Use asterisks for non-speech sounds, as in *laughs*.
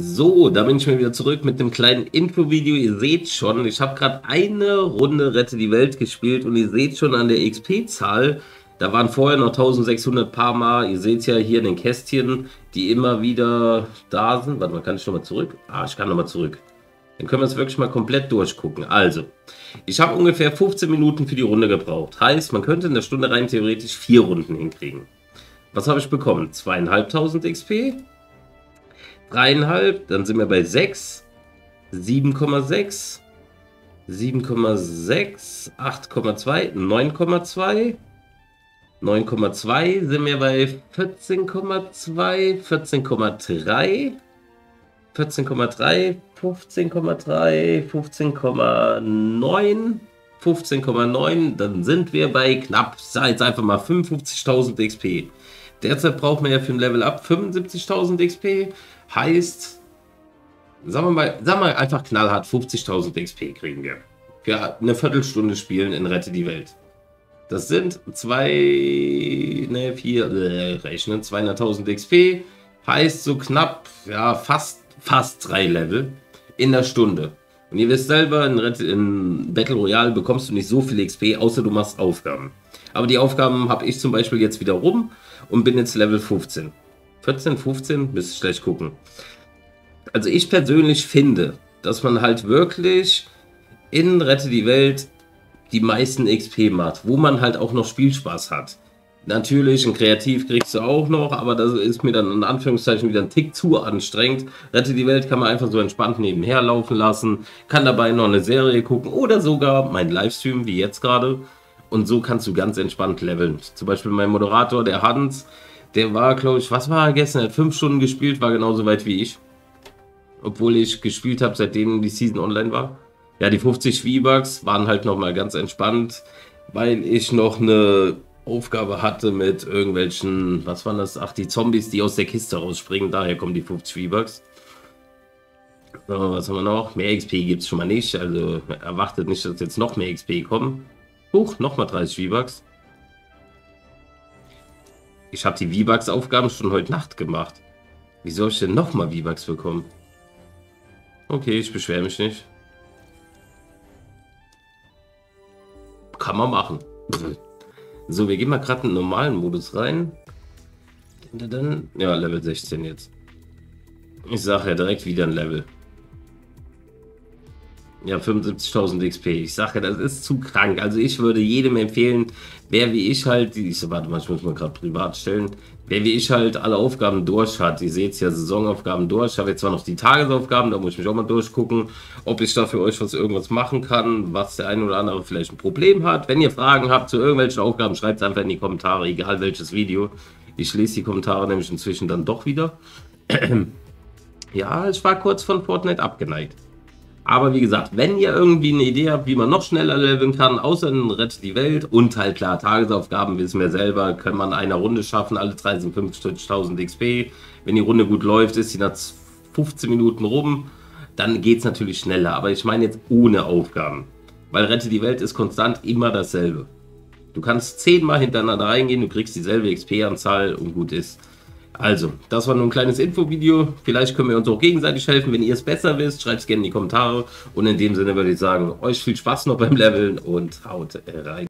So, da bin ich mal wieder zurück mit einem kleinen Info-Video. Ihr seht schon, ich habe gerade eine Runde Rette die Welt gespielt und ihr seht schon an der XP-Zahl, da waren vorher noch 1600 paar Mal. Ihr seht ja hier in den Kästchen, die immer wieder da sind. Warte mal, kann ich nochmal zurück? Ah, ich kann nochmal zurück. Dann können wir es wirklich mal komplett durchgucken. Also, ich habe ungefähr 15 Minuten für die Runde gebraucht. Heißt, man könnte in der Stunde rein theoretisch vier Runden hinkriegen. Was habe ich bekommen? Zweieinhalbtausend XP. Dreieinhalb, dann sind wir bei 6. 7,6. 7,6. 8,2. 9,2. 9,2 sind wir bei 14,2, 14,3, 14,3, 15,3, 15,9, 15,9, dann sind wir bei knapp, sage jetzt einfach mal 55.000 XP. Derzeit braucht man ja für ein Level Up 75.000 XP, heißt, sagen wir mal, sagen wir einfach knallhart 50.000 XP kriegen wir. Für eine Viertelstunde spielen in Rette die Welt. Das sind zwei, ne, vier, äh, rechnen, 200.000 XP. Heißt so knapp, ja, fast, fast drei Level in der Stunde. Und ihr wisst selber, in, in, Battle Royale bekommst du nicht so viel XP, außer du machst Aufgaben. Aber die Aufgaben habe ich zum Beispiel jetzt wieder rum und bin jetzt Level 15. 14, 15, müsst ihr schlecht gucken. Also ich persönlich finde, dass man halt wirklich in Rette die Welt die meisten XP macht, wo man halt auch noch Spielspaß hat. Natürlich, ein Kreativ kriegst du auch noch, aber das ist mir dann in Anführungszeichen wieder ein Tick zu anstrengend. Rette die Welt kann man einfach so entspannt nebenher laufen lassen, kann dabei noch eine Serie gucken oder sogar mein Livestream, wie jetzt gerade. Und so kannst du ganz entspannt leveln. Zum Beispiel mein Moderator, der Hans, der war, glaube ich, was war er gestern? Er hat fünf Stunden gespielt, war genauso weit wie ich. Obwohl ich gespielt habe, seitdem die Season online war. Ja, die 50 V-Bucks waren halt nochmal ganz entspannt, weil ich noch eine Aufgabe hatte mit irgendwelchen, was waren das? Ach, die Zombies, die aus der Kiste rausspringen. Daher kommen die 50 V-Bucks. So, was haben wir noch? Mehr XP gibt es schon mal nicht. Also erwartet nicht, dass jetzt noch mehr XP kommen. Huch, nochmal 30 V-Bucks. Ich habe die V-Bucks-Aufgaben schon heute Nacht gemacht. Wie soll ich denn nochmal V-Bucks bekommen? Okay, ich beschwere mich nicht. Kann man machen. *laughs* So, wir gehen mal gerade in den normalen Modus rein. Ja, Level 16 jetzt. Ich sage ja direkt wieder ein Level. Ja, 75.000 XP. Ich sage, das ist zu krank. Also ich würde jedem empfehlen, wer wie ich halt, ich so, warte mal, ich muss mal gerade privat stellen, wer wie ich halt alle Aufgaben durch hat. Ihr seht ja Saisonaufgaben durch. Ich habe jetzt zwar noch die Tagesaufgaben, da muss ich mich auch mal durchgucken, ob ich da für euch was irgendwas machen kann, was der eine oder andere vielleicht ein Problem hat. Wenn ihr Fragen habt zu irgendwelchen Aufgaben, schreibt es einfach in die Kommentare, egal welches Video. Ich lese die Kommentare nämlich inzwischen dann doch wieder. *clears throat* ja, ich war kurz von Fortnite abgeneigt. Aber wie gesagt, wenn ihr irgendwie eine Idee habt, wie man noch schneller leveln kann, außer in Rettet die Welt und halt klar, Tagesaufgaben wissen wir selber, können man eine Runde schaffen, alle 53.000 XP. Wenn die Runde gut läuft, ist sie nach 15 Minuten rum, dann geht es natürlich schneller. Aber ich meine jetzt ohne Aufgaben. Weil Rette die Welt ist konstant immer dasselbe. Du kannst zehnmal hintereinander reingehen, du kriegst dieselbe XP-Anzahl und gut ist. Also, das war nur ein kleines Infovideo. Vielleicht können wir uns auch gegenseitig helfen. Wenn ihr es besser wisst, schreibt es gerne in die Kommentare. Und in dem Sinne würde ich sagen, euch viel Spaß noch beim Leveln und haut rein.